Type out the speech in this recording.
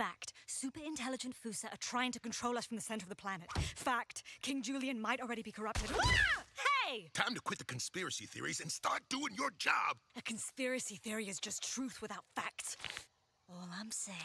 Fact. Super intelligent Foosa are trying to control us from the center of the planet. Fact. King Julien might already be corrupted. Ah! Hey! Time to quit the conspiracy theories and start doing your job. A conspiracy theory is just truth without facts. All I'm saying